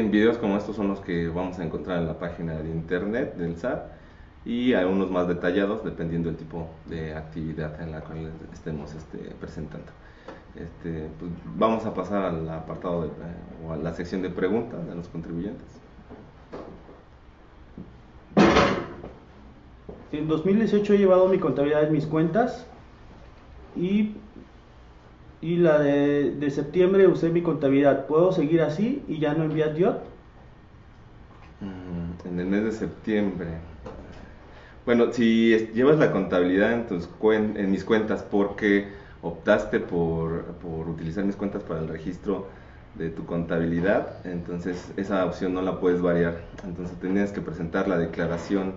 Bien, videos como estos son los que vamos a encontrar en la página de internet del SAT y algunos más detallados dependiendo del tipo de actividad en la cual estemos este, presentando. Este, pues, vamos a pasar al apartado de, eh, o a la sección de preguntas de los contribuyentes. En 2018 he llevado mi contabilidad en mis cuentas y, y la de, septiembre usé mi contabilidad. ¿Puedo seguir así y ya no enviar DIOT? Mm, En el mes de septiembre. Bueno, si llevas la contabilidad en, tus cuen- en mis cuentas porque optaste por, por utilizar mis cuentas para el registro de tu contabilidad, entonces esa opción no la puedes variar. Entonces tendrías que presentar la declaración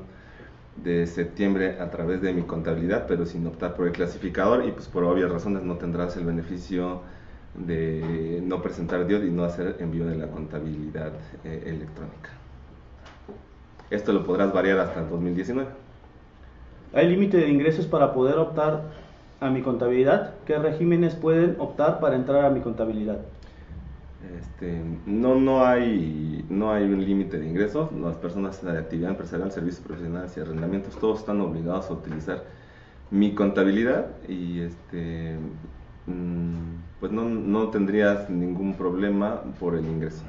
de septiembre a través de mi contabilidad, pero sin optar por el clasificador y pues por obvias razones no tendrás el beneficio de no presentar DIOD y no hacer envío de la contabilidad eh, electrónica. Esto lo podrás variar hasta el 2019. ¿Hay límite de ingresos para poder optar a mi contabilidad? ¿Qué regímenes pueden optar para entrar a mi contabilidad? Este, no, no, hay, no hay un límite de ingresos. Las personas de actividad empresarial, servicios profesionales y arrendamientos, todos están obligados a utilizar mi contabilidad y este, mm, pues no, no tendrías ningún problema por el ingreso.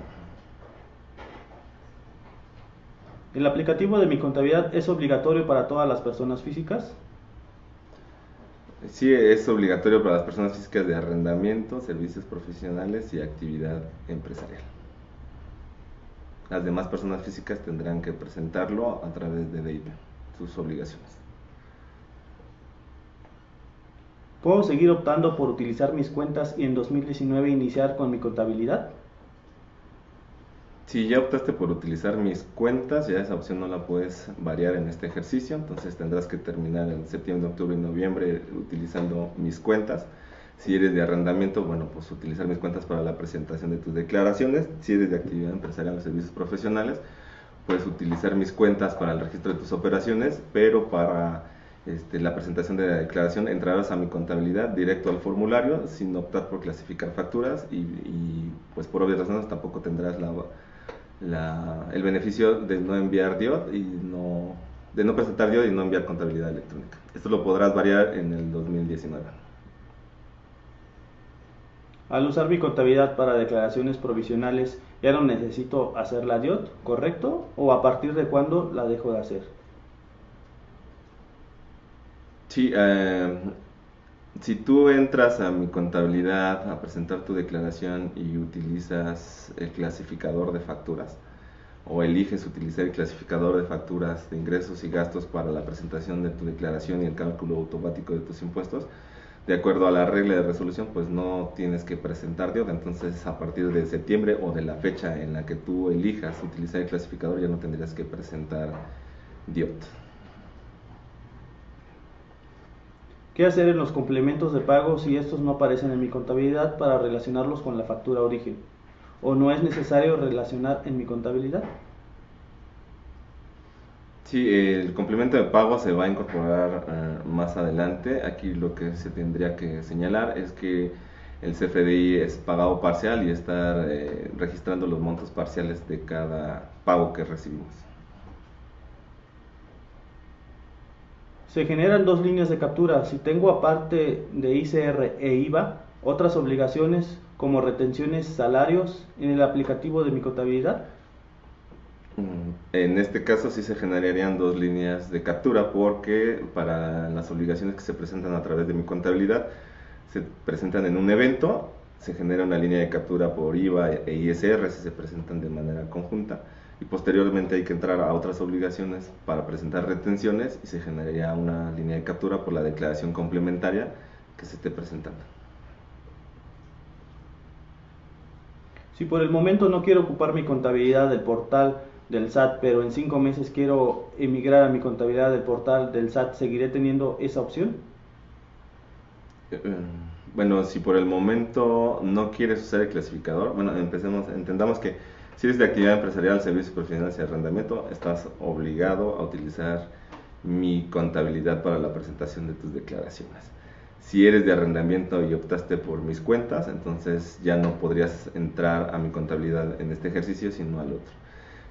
¿El aplicativo de mi contabilidad es obligatorio para todas las personas físicas? Sí, es obligatorio para las personas físicas de arrendamiento, servicios profesionales y actividad empresarial. Las demás personas físicas tendrán que presentarlo a través de DIP, sus obligaciones. ¿Puedo seguir optando por utilizar mis cuentas y en 2019 iniciar con mi contabilidad? Si ya optaste por utilizar mis cuentas, ya esa opción no la puedes variar en este ejercicio, entonces tendrás que terminar en septiembre, octubre y noviembre utilizando mis cuentas. Si eres de arrendamiento, bueno, pues utilizar mis cuentas para la presentación de tus declaraciones. Si eres de actividad empresarial o servicios profesionales, puedes utilizar mis cuentas para el registro de tus operaciones, pero para este, la presentación de la declaración entrarás a mi contabilidad directo al formulario sin optar por clasificar facturas y, y, pues por obvias razones tampoco tendrás la, la- el beneficio de no enviar DIOD y no de no presentar DIOD y no enviar contabilidad electrónica. Esto lo podrás variar en el 2019. Al usar mi contabilidad para declaraciones provisionales, ya no necesito hacer la DIOT, ¿correcto? ¿O a partir de cuándo la dejo de hacer? Sí, eh, si tú entras a mi contabilidad a presentar tu declaración y utilizas el clasificador de facturas o eliges utilizar el clasificador de facturas de ingresos y gastos para la presentación de tu declaración y el cálculo automático de tus impuestos, de acuerdo a la regla de resolución, pues no tienes que presentar DIOT. Entonces, a partir de septiembre o de la fecha en la que tú elijas utilizar el clasificador, ya no tendrías que presentar DIOT. ¿Qué hacer en los complementos de pago si estos no aparecen en mi contabilidad para relacionarlos con la factura origen? ¿O no es necesario relacionar en mi contabilidad? Sí, el complemento de pago se va a incorporar eh, más adelante. Aquí lo que se tendría que señalar es que el CFDI es pagado parcial y estar eh, registrando los montos parciales de cada pago que recibimos. Se generan dos líneas de captura. Si tengo aparte de ICR e IVA otras obligaciones como retenciones, salarios en el aplicativo de mi contabilidad, Mm, En este caso sí se generarían dos líneas de captura porque para las obligaciones que se presentan a través de mi contabilidad se presentan en un evento, se genera una línea de captura por IVA e ISR si se presentan de manera conjunta y posteriormente hay que entrar a otras obligaciones para presentar retenciones y se generaría una línea de captura por la declaración complementaria que se esté presentando. Si por el momento no quiero ocupar mi contabilidad del portal del SAT, pero en cinco meses quiero emigrar a mi contabilidad del portal del SAT, ¿seguiré teniendo esa opción? Eh, Bueno, si por el momento no quieres usar el clasificador, bueno, empecemos, entendamos que si eres de actividad empresarial, servicios profesionales y arrendamiento, estás obligado a utilizar mi contabilidad para la presentación de tus declaraciones. Si eres de arrendamiento y optaste por mis cuentas, entonces ya no podrías entrar a mi contabilidad en este ejercicio, sino al otro.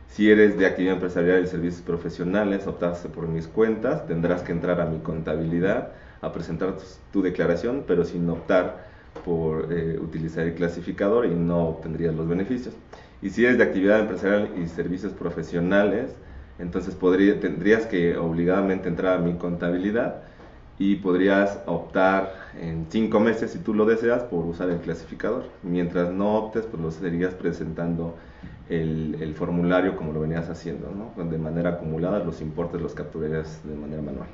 Si eres de actividad empresarial y servicios profesionales, optaste por mis cuentas, tendrás que entrar a mi contabilidad a presentar tu, declaración, pero sin optar por eh, utilizar el clasificador y no obtendrías los beneficios. Y si eres de actividad empresarial y servicios profesionales, entonces tendrías que obligadamente entrar a mi contabilidad y podrías optar en cinco meses, si tú lo deseas, por usar el clasificador. Mientras no optes, pues lo seguirías presentando el, el formulario como lo venías haciendo, ¿no? De manera acumulada, los importes los capturarías de manera manual.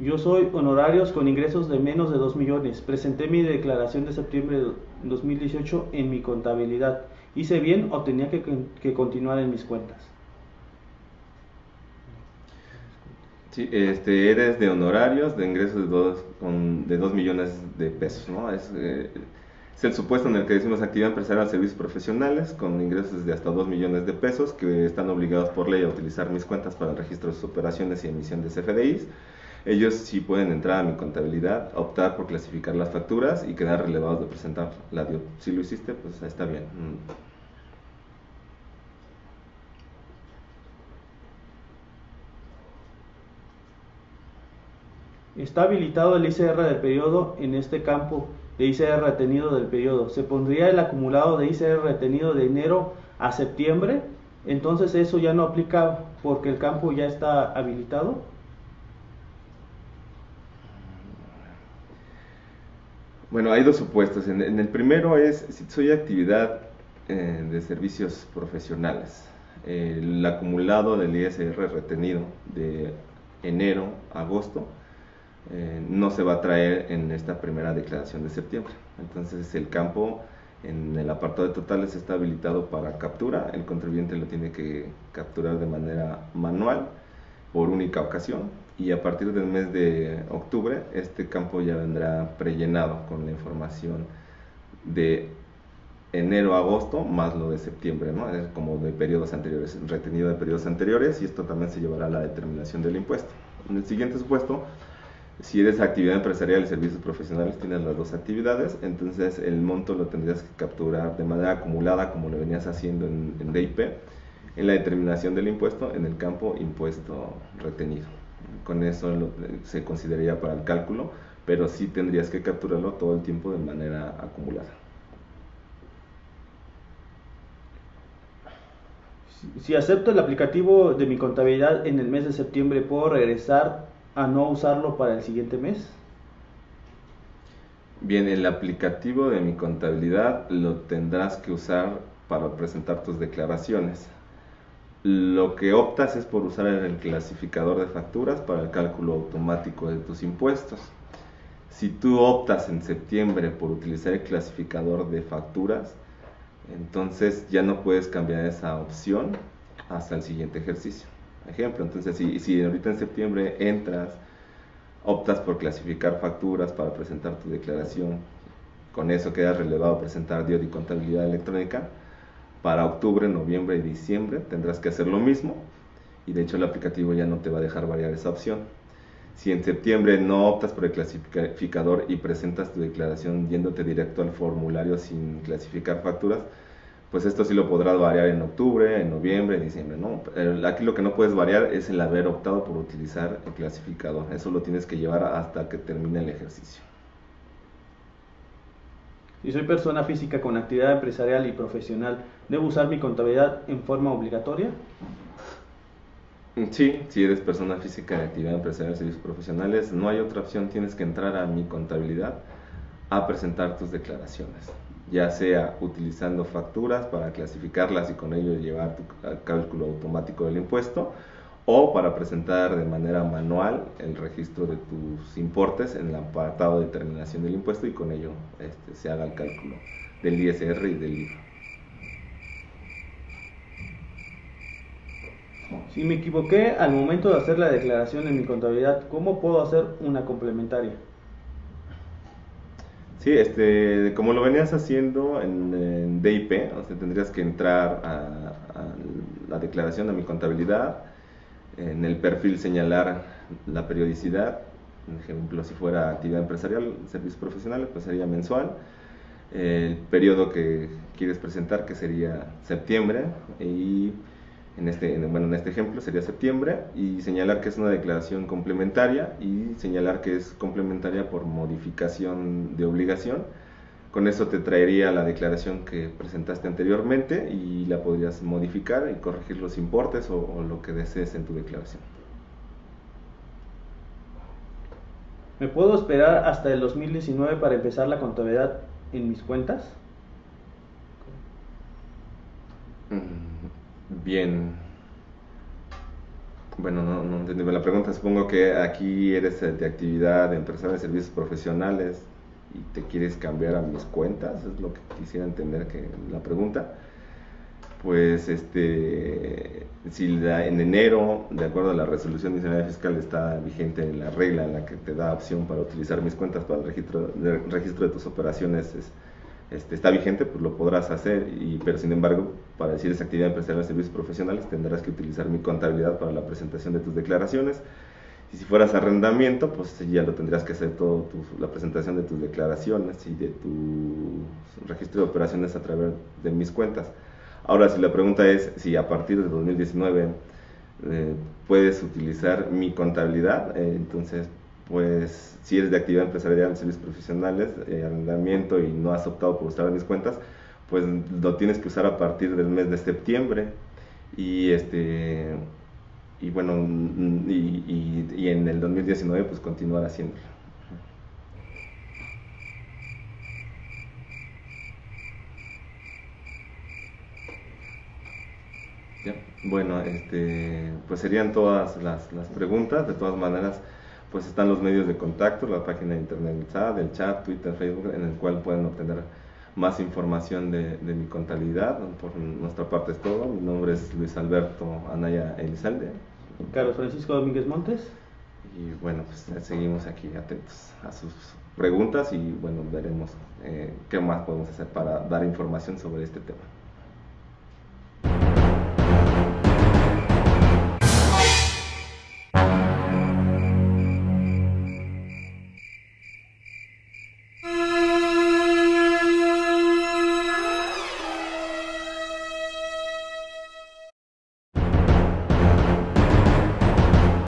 Yo soy honorarios con ingresos de menos de 2 millones. Presenté mi declaración de septiembre de 2018 en mi contabilidad. ¿Hice bien o tenía que, que continuar en mis cuentas? Sí, este, eres de honorarios de ingresos de 2 de dos millones de pesos, ¿no? Es, eh, es el supuesto en el que decimos actividad empresarial servicios profesionales con ingresos de hasta 2 millones de pesos que están obligados por ley a utilizar mis cuentas para el registro de sus operaciones y emisión de CFDIs ellos sí pueden entrar a mi contabilidad, optar por clasificar las facturas y quedar relevados de presentar la DIO. Si lo hiciste, pues está bien. Mm. Está habilitado el ICR del periodo en este campo de ICR retenido del periodo. Se pondría el acumulado de ICR retenido de enero a septiembre. Entonces eso ya no aplica porque el campo ya está habilitado. Bueno, hay dos supuestos. En, el primero es si soy actividad eh, de servicios profesionales. el acumulado del ISR retenido de enero a agosto eh, no se va a traer en esta primera declaración de septiembre. Entonces el campo en el apartado de totales está habilitado para captura. El contribuyente lo tiene que capturar de manera manual por única ocasión y a partir del mes de octubre este campo ya vendrá prellenado con la información de enero agosto más lo de septiembre, ¿no? Es como de periodos anteriores, retenido de periodos anteriores y esto también se llevará a la determinación del impuesto. En el siguiente supuesto, si eres actividad empresarial y servicios profesionales, tienes las dos actividades, entonces el monto lo tendrías que capturar de manera acumulada como lo venías haciendo en, en DIP en la determinación del impuesto en el campo impuesto retenido con eso se consideraría para el cálculo, pero sí tendrías que capturarlo todo el tiempo de manera acumulada. Si acepto el aplicativo de mi contabilidad en el mes de septiembre, ¿puedo regresar a no usarlo para el siguiente mes? Bien, el aplicativo de mi contabilidad lo tendrás que usar para presentar tus declaraciones lo que optas es por usar el clasificador de facturas para el cálculo automático de tus impuestos. Si tú optas en septiembre por utilizar el clasificador de facturas, entonces ya no puedes cambiar esa opción hasta el siguiente ejercicio. Ejemplo, entonces si, si ahorita en septiembre entras, optas por clasificar facturas para presentar tu declaración, con eso quedas relevado presentar DIOD y contabilidad electrónica, para octubre, noviembre y diciembre tendrás que hacer lo mismo y de hecho el aplicativo ya no te va a dejar variar esa opción. Si en septiembre no optas por el clasificador y presentas tu declaración yéndote directo al formulario sin clasificar facturas, pues esto sí lo podrás variar en octubre, en noviembre, en diciembre. ¿no? Aquí lo que no puedes variar es el haber optado por utilizar el clasificador. Eso lo tienes que llevar hasta que termine el ejercicio. Si soy persona física con actividad empresarial y profesional, ¿debo usar mi contabilidad en forma obligatoria? Sí, si eres persona física de actividad empresarial y servicios profesionales, no hay otra opción, tienes que entrar a mi contabilidad a presentar tus declaraciones, ya sea utilizando facturas para clasificarlas y con ello llevar tu cálculo automático del impuesto, o para presentar de manera manual el registro de tus importes en el apartado de determinación del impuesto y con ello este, se haga el cálculo del ISR y del IVA. Si me equivoqué al momento de hacer la declaración en mi contabilidad, ¿cómo puedo hacer una complementaria? Sí, este, como lo venías haciendo en, DIP, o sea, tendrías que entrar a, a la declaración de mi contabilidad, en el perfil señalar la periodicidad, por ejemplo, si fuera actividad empresarial, servicios profesionales, pues sería mensual. El periodo que quieres presentar, que sería septiembre, y en este, bueno, en este ejemplo sería septiembre, y señalar que es una declaración complementaria y señalar que es complementaria por modificación de obligación. Con eso te traería la declaración que presentaste anteriormente y la podrías modificar y corregir los importes o, o lo que desees en tu declaración. ¿Me puedo esperar hasta el 2019 para empezar la contabilidad en mis cuentas? Mm, bien. Bueno, no, no entendí la pregunta. Supongo que aquí eres de actividad de empresario de servicios profesionales y te quieres cambiar a mis cuentas. Es lo que quisiera entender que la pregunta pues este si en enero, de acuerdo a la resolución nacional fiscal, está vigente la regla en la que te da opción para utilizar mis cuentas para el registro registro de tus operaciones, este, está vigente, pues lo podrás hacer, y, pero sin embargo, para decir esa actividad empresarial de servicios profesionales, tendrás que utilizar mi contabilidad para la presentación de tus declaraciones. Y si fueras arrendamiento, pues ya lo tendrías que hacer todo la presentación de tus declaraciones y de tu registro de operaciones a través de mis cuentas. Ahora, si la pregunta es si a partir de 2019 eh, puedes utilizar mi contabilidad, eh, entonces, pues, si eres de actividad empresarial, servicios profesionales, eh, arrendamiento y no has optado por usar mis cuentas, pues lo tienes que usar a partir del mes de septiembre y este y bueno y, y en el 2019 pues continuar haciéndolo. Bueno, este, pues serían todas las, preguntas. De todas maneras, pues están los medios de contacto, la página de internet del chat, el chat, Twitter, Facebook, en el cual pueden obtener más información de, mi contabilidad. Por nuestra parte es todo. Mi nombre es Luis Alberto Anaya Elizalde. Carlos Francisco Domínguez Montes. Y bueno, pues seguimos aquí atentos a sus preguntas y bueno, veremos eh, qué más podemos hacer para dar información sobre este tema.